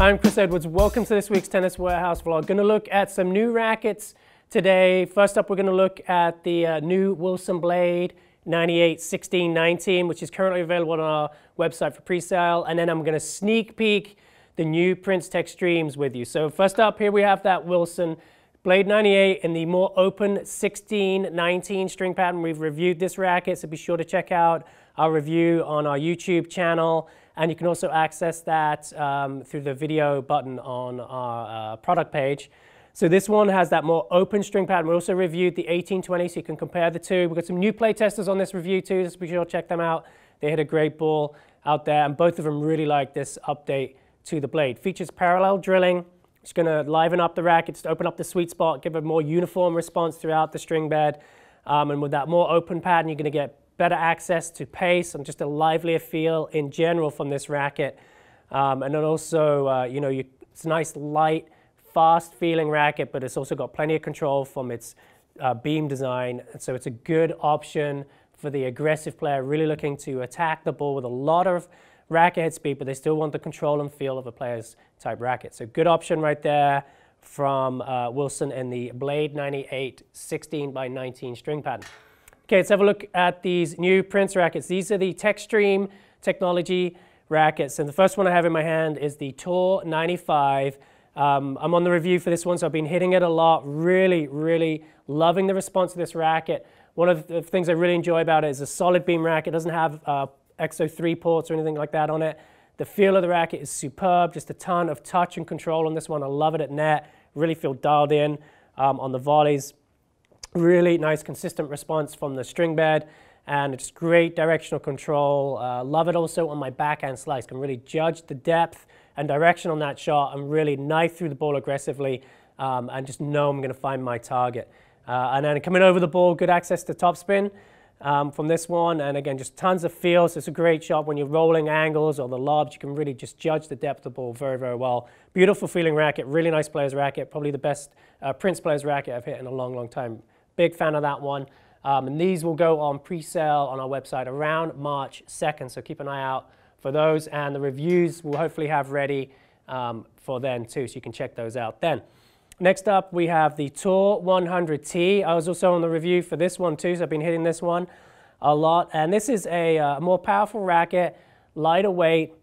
Hi, I'm Chris Edwards. Welcome to this week's Tennis Warehouse vlog. Going to look at some new rackets today. First up, we're going to look at the uh, new Wilson Blade 98 16 19, which is currently available on our website for pre-sale. And then I'm going to sneak peek the new Prince Textremes with you. So first up, here we have that Wilson Blade 98 in the more open 16 19 string pattern. We've reviewed this racket, so be sure to check out our review on our YouTube channel. And you can also access that um, through the video button on our uh, product page. So this one has that more open string pattern. We also reviewed the 1820, so you can compare the two. We've got some new play testers on this review too, so be sure to check them out. They hit a great ball out there, and both of them really like this update to the blade. Features parallel drilling. It's going to liven up the racket, just open up the sweet spot, give a more uniform response throughout the string bed. Um, and with that more open pattern, you're going to get better access to pace and just a livelier feel in general from this racket. Um, and then also, uh, you know, you, it's a nice, light, fast feeling racket, but it's also got plenty of control from its uh, beam design. And so it's a good option for the aggressive player really looking to attack the ball with a lot of racket head speed, but they still want the control and feel of a player's type racket. So good option right there from uh, Wilson and the Blade 98 16 by 19 string pattern. Okay, let's have a look at these new Prince rackets. These are the Textreme technology rackets. And the first one I have in my hand is the Tour 95. Um, I'm on the review for this one, so I've been hitting it a lot. Really, really loving the response to this racket. One of the things I really enjoy about it is a solid beam racket. It doesn't have uh, XO3 ports or anything like that on it. The feel of the racket is superb. Just a ton of touch and control on this one. I love it at net. Really feel dialed in um, on the volleys. Really nice, consistent response from the string bed, and it's great directional control. Uh, love it also on my backhand slice. Can really judge the depth and direction on that shot and really knife through the ball aggressively um, and just know I'm going to find my target. Uh, and then coming over the ball, good access to topspin um, from this one. And again, just tons of feel. So it's a great shot when you're rolling angles or the lobs. You can really just judge the depth of the ball very, very well. Beautiful feeling racket, really nice player's racket. Probably the best uh, Prince player's racket I've hit in a long, long time. Big fan of that one. Um, and these will go on pre-sale on our website around March 2nd, so keep an eye out for those. And the reviews we'll hopefully have ready um, for then too, so you can check those out then. Next up, we have the Tour 100T. I was also on the review for this one too, so I've been hitting this one a lot. And this is a uh, more powerful racket, lighter weight,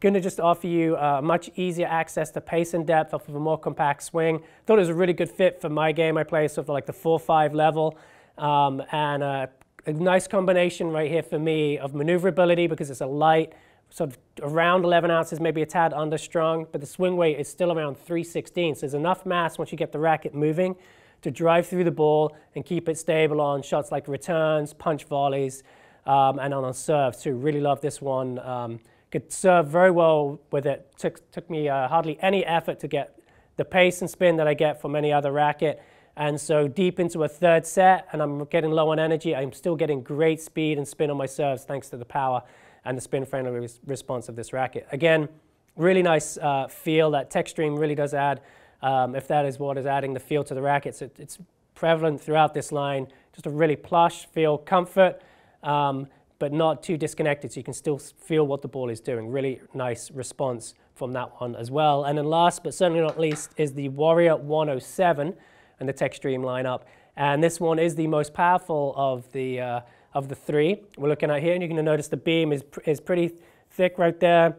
going to just offer you uh, much easier access to pace and depth off of a more compact swing. Thought it was a really good fit for my game. I play sort of like the 4-5 level. Um, and uh, a nice combination right here for me of maneuverability because it's a light, sort of around 11 ounces, maybe a tad understrung, but the swing weight is still around 316. So there's enough mass once you get the racket moving to drive through the ball and keep it stable on shots like returns, punch volleys, um, and on, on serves too. Really love this one. Um, could serve very well with it. Took, took me uh, hardly any effort to get the pace and spin that I get from any other racket. And so deep into a third set, and I'm getting low on energy, I'm still getting great speed and spin on my serves thanks to the power and the spin-friendly res response of this racket. Again, really nice uh, feel that Textreme really does add, um, if that is what is adding the feel to the rackets. It, it's prevalent throughout this line, just a really plush feel, comfort, um, but not too disconnected, so you can still feel what the ball is doing. Really nice response from that one as well. And then last, but certainly not least, is the Warrior 107 and the Textreme lineup. And this one is the most powerful of the, uh, of the three we're looking at here. And you're going to notice the beam is, is pretty thick right there.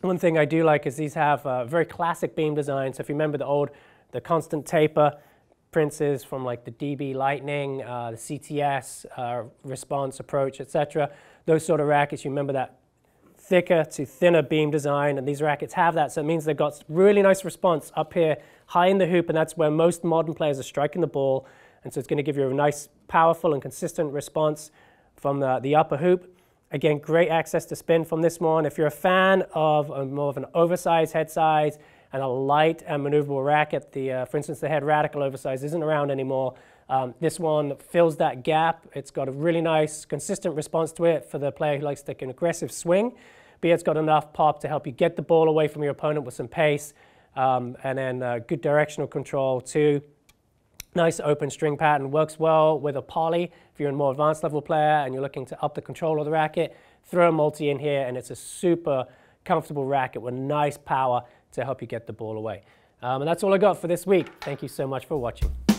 One thing I do like is these have a very classic beam design. So if you remember the old, the constant taper, Princes from like the DB Lightning, uh, the CTS uh, response approach, etc. Those sort of rackets, you remember that thicker to thinner beam design, and these rackets have that, so it means they've got really nice response up here, high in the hoop, and that's where most modern players are striking the ball, and so it's going to give you a nice, powerful, and consistent response from the, the upper hoop. Again, great access to spin from this one. If you're a fan of a, more of an oversized head size, and a light and maneuverable racket. The, uh, for instance, the head radical oversize isn't around anymore. Um, this one fills that gap. It's got a really nice, consistent response to it for the player who likes to take an aggressive swing. But it's got enough pop to help you get the ball away from your opponent with some pace. Um, and then uh, good directional control too. Nice open string pattern, works well with a poly. If you're a more advanced level player and you're looking to up the control of the racket, throw a multi in here and it's a super comfortable racket with nice power to help you get the ball away. Um, and that's all I got for this week. Thank you so much for watching.